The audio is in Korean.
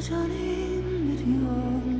사전인 느려